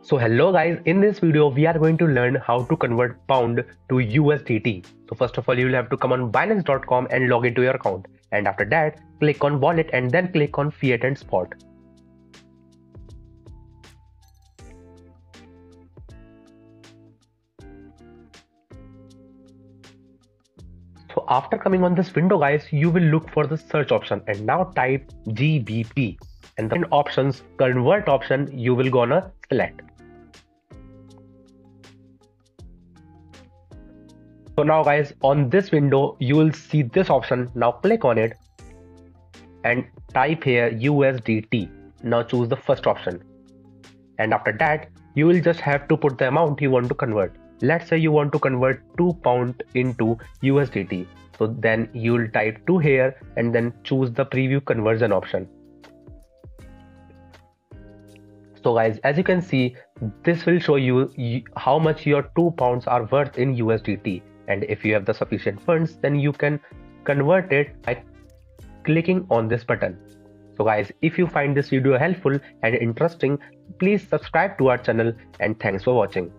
So hello guys, in this video we are going to learn how to convert pound to USDT. So first of all you will have to come on binance.com and log into your account and after that click on wallet and then click on fiat and spot. So after coming on this window guys, you will look for the search option and now type GBP and the options convert option you will gonna select. So now guys on this window you will see this option. Now click on it and type here USDT now choose the first option. And after that you will just have to put the amount you want to convert. Let's say you want to convert 2 pound into USDT so then you will type 2 here and then choose the preview conversion option so guys as you can see this will show you how much your 2 pounds are worth in USDT and if you have the sufficient funds then you can convert it by clicking on this button. So guys if you find this video helpful and interesting please subscribe to our channel and thanks for watching